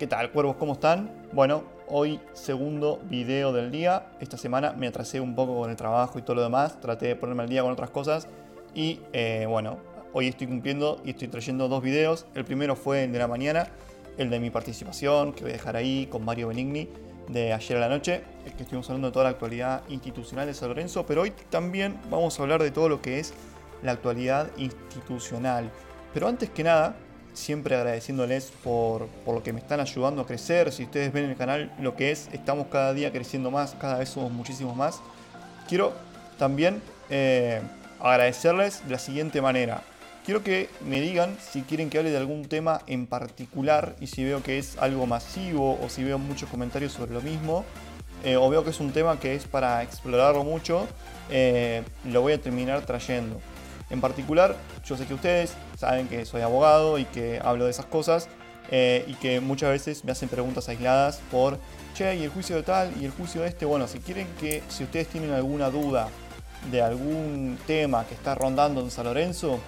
¿Qué tal, cuervos? ¿Cómo están? Bueno, hoy segundo video del día. Esta semana me atrasé un poco con el trabajo y todo lo demás. Traté de ponerme al día con otras cosas. Y eh, bueno, hoy estoy cumpliendo y estoy trayendo dos videos. El primero fue el de la mañana, el de mi participación, que voy a dejar ahí con Mario Benigni de ayer a la noche, el que estuvimos hablando de toda la actualidad institucional de San Lorenzo, pero hoy también vamos a hablar de todo lo que es la actualidad institucional. Pero antes que nada, siempre agradeciéndoles por, lo que me están ayudando a crecer. Si ustedes ven el canal lo que es, estamos cada día creciendo más, cada vez somos muchísimos más. Quiero también eh, agradecerles de la siguiente manera. Quiero que me digan si quieren que hable de algún tema en particular y si veo que es algo masivo o si veo muchos comentarios sobre lo mismo. Eh, o veo que es un tema que es para explorarlo mucho, eh, lo voy a terminar trayendo. En particular, yo sé que ustedes saben que soy abogado y que hablo de esas cosas eh, y que muchas veces me hacen preguntas aisladas por, che, y el juicio de tal y el juicio de este. Bueno, si quieren que, si ustedes tienen alguna duda de algún tema que está rondando en San Lorenzo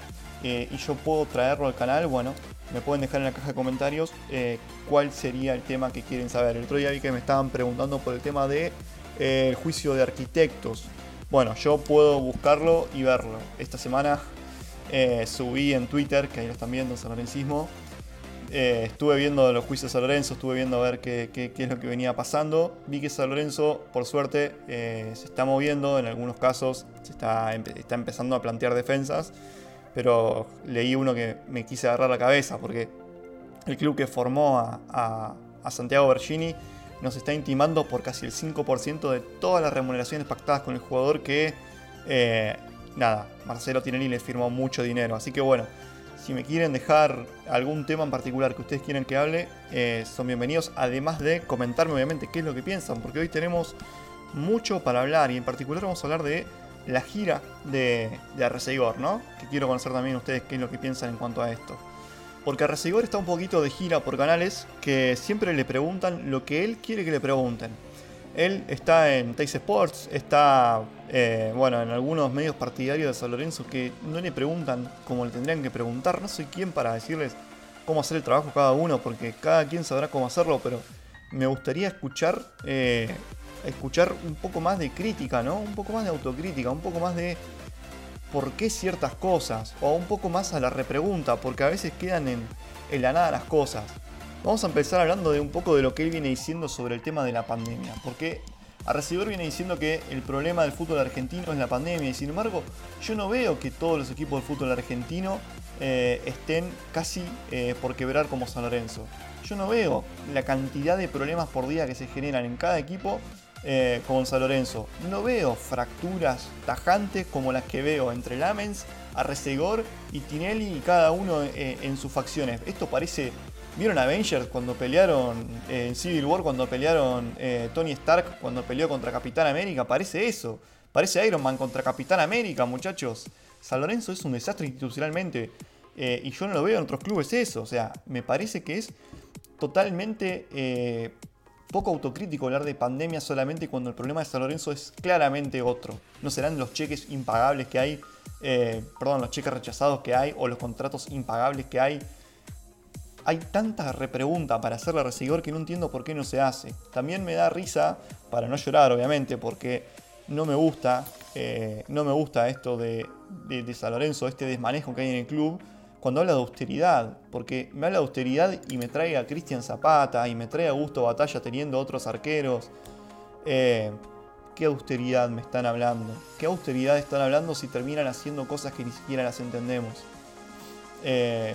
eh, y yo puedo traerlo al canal, bueno, me pueden dejar en la caja de comentarios eh, cuál sería el tema que quieren saber. El otro día vi que me estaban preguntando por el tema de el juicio de arquitectos. Bueno, yo puedo buscarlo y verlo. Esta semana eh, subí en Twitter, que ahí lo están viendo, San Lorencismo. Eh, estuve viendo los juicios de San Lorenzo, estuve viendo a ver qué, es lo que venía pasando. Vi que San Lorenzo, por suerte, eh, se está moviendo. En algunos casos se está, está, empezando a plantear defensas. Pero leí uno que me quise agarrar la cabeza porque el club que formó a, a Santiago Bergini nos está intimando por casi el 5% de todas las remuneraciones pactadas con el jugador que, eh, nada, Marcelo Tinelli le firmó mucho dinero. Así que bueno, si me quieren dejar algún tema en particular que ustedes quieran que hable, eh, son bienvenidos. Además de comentarme obviamente qué es lo que piensan, porque hoy tenemos mucho para hablar y en particular vamos a hablar de la gira de, de ¿no? Que quiero conocer también ustedes qué es lo que piensan en cuanto a esto. Porque Arrecegor está un poquito de gira por canales que siempre le preguntan lo que él quiere que le pregunten. Él está en Teis Sports, está eh, bueno, en algunos medios partidarios de San Lorenzo que no le preguntan como le tendrían que preguntar. No soy quien para decirles cómo hacer el trabajo cada uno, porque cada quien sabrá cómo hacerlo, pero me gustaría escuchar, eh, escuchar un poco más de crítica, ¿no? Un poco más de autocrítica, un poco más de por qué ciertas cosas, o un poco más a la repregunta, porque a veces quedan en, la nada las cosas. Vamos a empezar hablando de un poco de lo que él viene diciendo sobre el tema de la pandemia, porque Arrecibidor viene diciendo que el problema del fútbol argentino es la pandemia, y sin embargo, yo no veo que todos los equipos del fútbol argentino eh, estén casi eh, por quebrar como San Lorenzo. Yo no veo la cantidad de problemas por día que se generan en cada equipo eh, con San Lorenzo. No veo fracturas tajantes como las que veo entre Lamens, Arresegor y Tinelli y cada uno eh, en sus facciones. Esto parece. ¿Vieron Avengers cuando pelearon eh, en Civil War, cuando pelearon Tony Stark, cuando peleó contra Capitán América? Parece eso. Parece Iron Man contra Capitán América, muchachos. San Lorenzo es un desastre institucionalmente. y yo no lo veo en otros clubes eso. O sea, me parece que es totalmente poco autocrítico hablar de pandemia solamente cuando el problema de San Lorenzo es claramente otro. No serán los cheques impagables que hay, eh, perdón, los cheques rechazados que hay o los contratos impagables que hay. Hay tanta repregunta para hacerle a que no entiendo por qué no se hace. También me da risa, para no llorar obviamente, porque no me gusta, eh, no me gusta esto de San Lorenzo, este desmanejo que hay en el club cuando habla de austeridad, porque me habla de austeridad y me trae a Cristian Zapata y me trae a Gusto Batalla teniendo otros arqueros. Eh, ¿Qué austeridad me están hablando? ¿Qué austeridad están hablando si terminan haciendo cosas que ni siquiera las entendemos? Eh,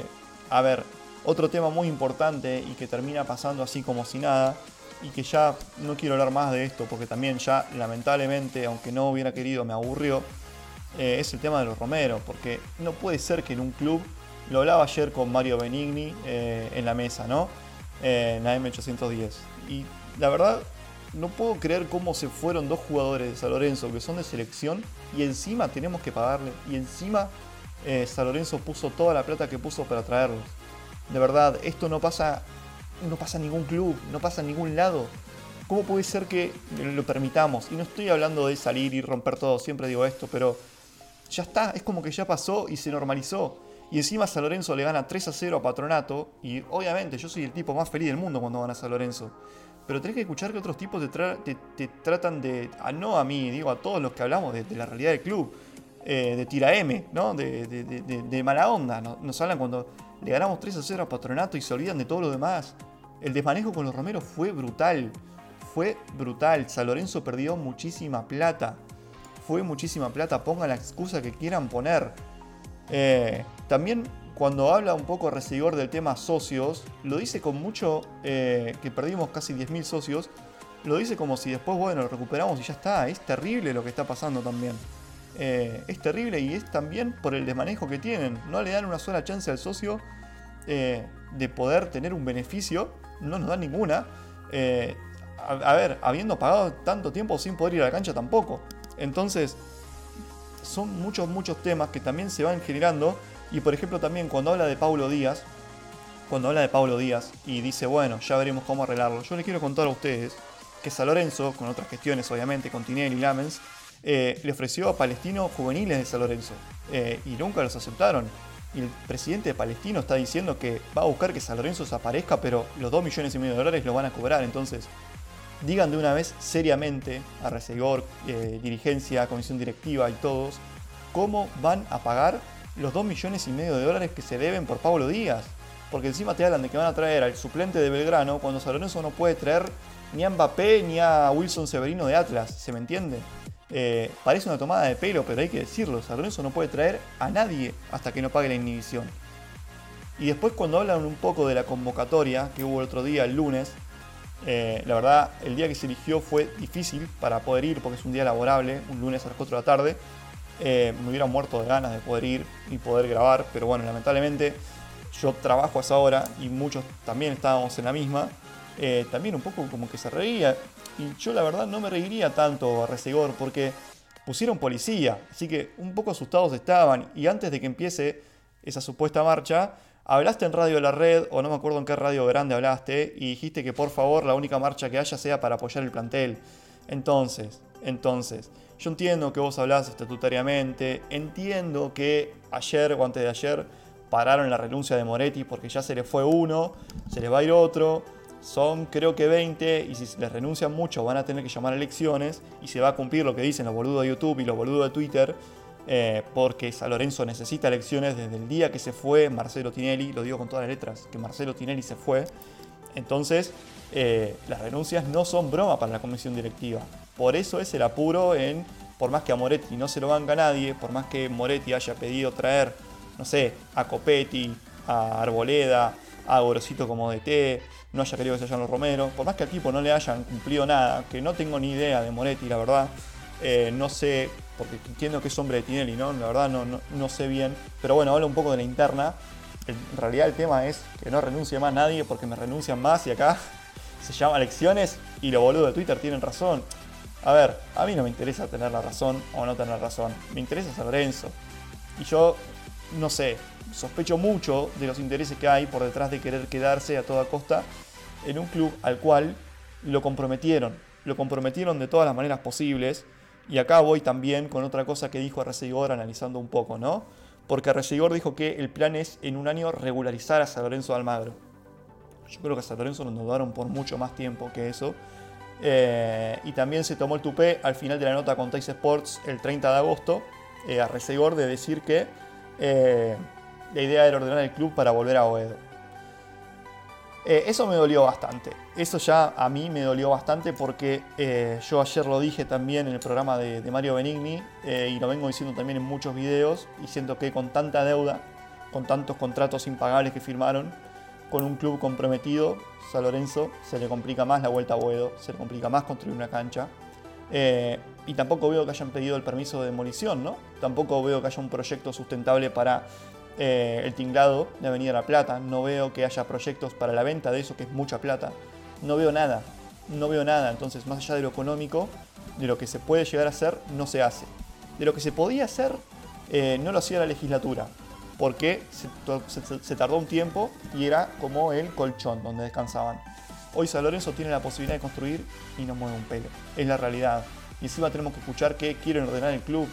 a ver, otro tema muy importante y que termina pasando así como si nada, y que ya no quiero hablar más de esto porque también ya lamentablemente, aunque no hubiera querido, me aburrió, eh, es el tema de los Romeros, porque no puede ser que en un club lo hablaba ayer con Mario Benigni eh, en la mesa, ¿no? en la M810. Y la verdad, no puedo creer cómo se fueron dos jugadores de San Lorenzo que son de selección y encima tenemos que pagarle. Y encima eh, San Lorenzo puso toda la plata que puso para traerlos. De verdad, esto no pasa, no pasa en ningún club, no pasa en ningún lado. ¿Cómo puede ser que lo permitamos? Y no estoy hablando de salir y romper todo, siempre digo esto, pero ya está, es como que ya pasó y se normalizó. Y encima San Lorenzo le gana 3 a 0 a Patronato. Y obviamente yo soy el tipo más feliz del mundo cuando gana San Lorenzo. Pero tenés que escuchar que otros tipos te, tratan de. A, no a mí, digo a todos los que hablamos de, la realidad del club. Eh, de tira M, ¿no? De, mala onda. Nos, hablan cuando le ganamos 3 a 0 a Patronato y se olvidan de todo lo demás. El desmanejo con los Romeros fue brutal. Fue brutal. San Lorenzo perdió muchísima plata. Fue muchísima plata. Pongan la excusa que quieran poner. Eh, también cuando habla un poco Recibidor del tema socios, lo dice con mucho, eh, que perdimos casi 10.000 socios, lo dice como si después, bueno, lo recuperamos y ya está. Es terrible lo que está pasando también. Eh, es terrible y es también por el desmanejo que tienen. No le dan una sola chance al socio eh, de poder tener un beneficio. No nos dan ninguna. a, ver, habiendo pagado tanto tiempo sin poder ir a la cancha tampoco. Entonces, son muchos, muchos temas que también se van generando y por ejemplo también cuando habla de Paulo Díaz, cuando habla de Paulo Díaz y dice, bueno, ya veremos cómo arreglarlo, yo le quiero contar a ustedes que San Lorenzo, con otras gestiones obviamente, con Tinelli y Lamens, eh, le ofreció a Palestino juveniles de San Lorenzo eh, y nunca los aceptaron. Y el presidente de Palestino está diciendo que va a buscar que San Lorenzo desaparezca, pero los 2 millones y medio de dólares lo van a cobrar. Entonces, digan de una vez seriamente a Resegor, eh, dirigencia, comisión directiva y todos, cómo van a pagar los 2 millones y medio de dólares que se deben por Pablo Díaz. Porque encima te hablan de que van a traer al suplente de Belgrano cuando San no puede traer ni a Mbappé ni a Wilson Severino de Atlas, ¿se me entiende? Eh, parece una tomada de pelo, pero hay que decirlo, San no puede traer a nadie hasta que no pague la inhibición. Y después cuando hablan un poco de la convocatoria que hubo el otro día, el lunes, eh, la verdad el día que se eligió fue difícil para poder ir porque es un día laborable, un lunes a las 4 de la tarde, eh, me hubiera muerto de ganas de poder ir y poder grabar, pero bueno, lamentablemente yo trabajo a esa hora y muchos también estábamos en la misma. Eh, también un poco como que se reía. Y yo la verdad no me reiría tanto a Resegor porque pusieron policía, así que un poco asustados estaban. Y antes de que empiece esa supuesta marcha, hablaste en Radio de la Red, o no me acuerdo en qué radio grande hablaste, y dijiste que por favor la única marcha que haya sea para apoyar el plantel. Entonces, entonces, yo entiendo que vos hablás estatutariamente, entiendo que ayer o antes de ayer pararon la renuncia de Moretti porque ya se le fue uno, se les va a ir otro, son creo que 20 y si les renuncian mucho van a tener que llamar a elecciones y se va a cumplir lo que dicen los boludos de YouTube y los boludos de Twitter eh, porque San Lorenzo necesita elecciones desde el día que se fue Marcelo Tinelli, lo digo con todas las letras, que Marcelo Tinelli se fue. Entonces, eh, las renuncias no son broma para la comisión directiva. Por eso es el apuro en, por más que a Moretti no se lo banca nadie, por más que Moretti haya pedido traer, no sé, a Copetti, a Arboleda, a Gorosito como DT, no haya querido que se hayan los Romero, por más que al equipo no le hayan cumplido nada, que no tengo ni idea de Moretti, la verdad, eh, no sé, porque entiendo que es hombre de Tinelli, ¿no? La verdad no, no, sé bien, pero bueno, habla un poco de la interna. En realidad el tema es que no renuncie más nadie porque me renuncian más y acá se llama elecciones y los boludos de Twitter tienen razón. A ver, a mí no me interesa tener la razón o no tener razón. Me interesa San Lorenzo. Y yo, no sé, sospecho mucho de los intereses que hay por detrás de querer quedarse a toda costa en un club al cual lo comprometieron. Lo comprometieron de todas las maneras posibles. Y acá voy también con otra cosa que dijo Arrecegor analizando un poco, ¿no? Porque Arrecegor dijo que el plan es en un año regularizar a San Lorenzo de Almagro. Yo creo que a San Lorenzo nos dudaron por mucho más tiempo que eso. Eh, y también se tomó el tupé al final de la nota con Tais Sports el 30 de agosto eh, a Resegor de decir que eh, la idea era ordenar el club para volver a Oedo. Eso me dolió bastante. Eso ya a mí me dolió bastante porque yo ayer lo dije también en el programa de, Mario Benigni y lo vengo diciendo también en muchos videos y siento que con tanta deuda, con tantos contratos impagables que firmaron, con un club comprometido, San Lorenzo, se le complica más la vuelta a Boedo, se le complica más construir una cancha. Eh, y tampoco veo que hayan pedido el permiso de demolición, ¿no? Tampoco veo que haya un proyecto sustentable para eh, el tinglado de Avenida La Plata. No veo que haya proyectos para la venta de eso, que es mucha plata. No veo nada. No veo nada. Entonces, más allá de lo económico, de lo que se puede llegar a hacer, no se hace. De lo que se podía hacer, eh, no lo hacía la legislatura porque se, tardó un tiempo y era como el colchón donde descansaban. Hoy San Lorenzo tiene la posibilidad de construir y no mueve un pelo. Es la realidad. Y encima tenemos que escuchar que quieren ordenar el club.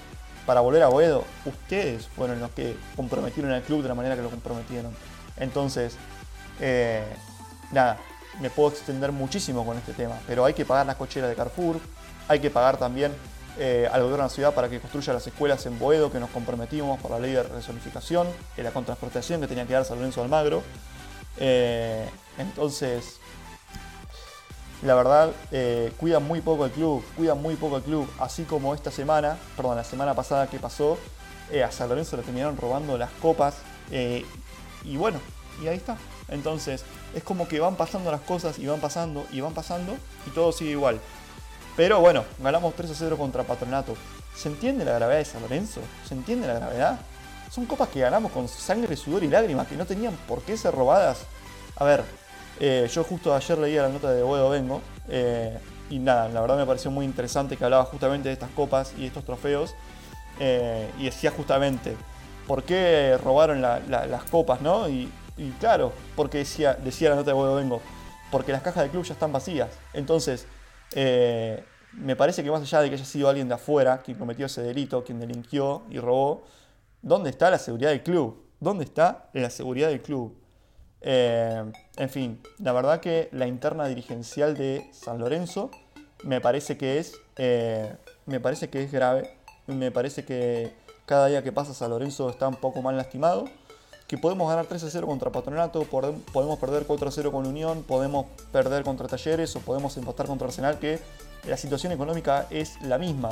Para volver a Boedo, ustedes fueron los que comprometieron al club de la manera que lo comprometieron. Entonces, eh, nada, me puedo extender muchísimo con este tema, pero hay que pagar las cocheras de Carrefour, hay que pagar también eh, al gobierno de la ciudad para que construya las escuelas en Boedo que nos comprometimos por la ley de resonificación, y la contrasportación que tenía que dar San Lorenzo Almagro. Eh, entonces, la verdad, eh, cuidan muy poco el club, cuidan muy poco el club, así como esta semana, perdón, la semana pasada que pasó, a San Lorenzo le terminaron robando las copas, y bueno, y ahí está. Entonces, es como que van pasando las cosas y van pasando y van pasando y todo sigue igual. Pero bueno, ganamos 3 a 0 contra Patronato. ¿Se entiende la gravedad de San Lorenzo? ¿Se entiende la gravedad? Son copas que ganamos con sangre, sudor y lágrimas, que no tenían por qué ser robadas. A ver, eh, yo justo ayer leía la nota de Boedo Vengo, eh, y nada, la verdad me pareció muy interesante que hablaba justamente de estas copas y estos trofeos, eh, y decía justamente, ¿por qué robaron las copas, no? Y, claro, porque decía, decía la nota de Boedo Vengo, porque las cajas del club ya están vacías. Entonces, me parece que más allá de que haya sido alguien de afuera quien cometió ese delito, quien delinquió y robó, ¿dónde está la seguridad del club? ¿Dónde está la seguridad del club? Eh, en fin, la verdad que la interna dirigencial de San Lorenzo me parece que es, eh, me parece que es grave. Me parece que cada día que pasa San Lorenzo está un poco mal lastimado que podemos ganar 3 a 0 contra Patronato, podemos perder 4 a 0 con Unión, podemos perder contra Talleres o podemos empatar contra Arsenal, que la situación económica es la misma.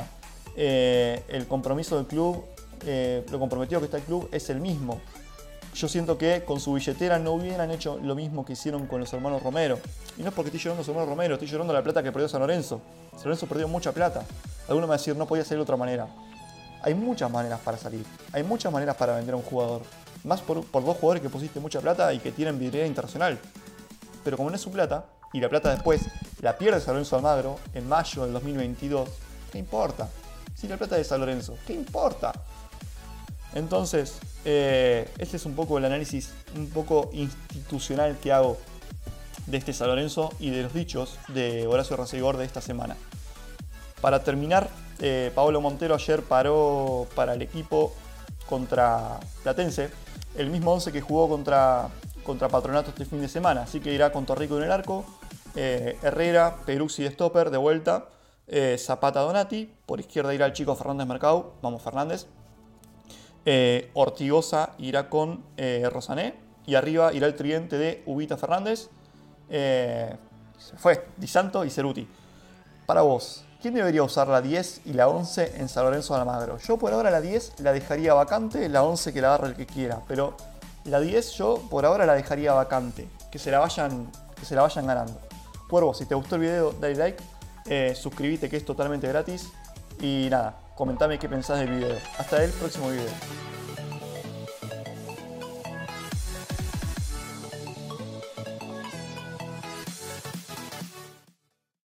Eh, el compromiso del club, lo comprometido que está el club es el mismo. Yo siento que con su billetera no hubieran hecho lo mismo que hicieron con los hermanos Romero. Y no es porque estoy llorando a los hermanos Romero, estoy llorando la plata que perdió San Lorenzo. San Lorenzo perdió mucha plata. Alguno me va a decir, no podía ser de otra manera. Hay muchas maneras para salir. Hay muchas maneras para vender a un jugador más por, dos jugadores que pusiste mucha plata y que tienen vidriera internacional. Pero como no es su plata, y la plata después la pierde San Lorenzo Almagro en mayo del 2022, ¿qué importa? Si la plata es de San Lorenzo, ¿qué importa? Entonces, eh, este es un poco el análisis un poco institucional que hago de este San Lorenzo y de los dichos de Horacio Racegor de esta semana. Para terminar, eh, Pablo Montero ayer paró para el equipo contra Platense el mismo 11 que jugó contra, contra Patronato este fin de semana. Así que irá con Torrico en el arco, eh, Herrera, Peruzzi de stopper de vuelta, eh, Zapata Donati, por izquierda irá el chico Fernández Mercado, vamos Fernández. Eh, Ortigosa irá con Rosané y arriba irá el tridente de Ubita Fernández. se fue, Di Santo y Ceruti. Para vos, ¿Quién debería usar la 10 y la 11 en San Lorenzo de Almagro? Yo por ahora la 10 la dejaría vacante, la 11 que la agarre el que quiera, pero la 10 yo por ahora la dejaría vacante, que se la vayan, que se la vayan ganando. Cuervo, si te gustó el video, dale like, eh, suscríbete que es totalmente gratis y nada, comentame qué pensás del video. Hasta el próximo video.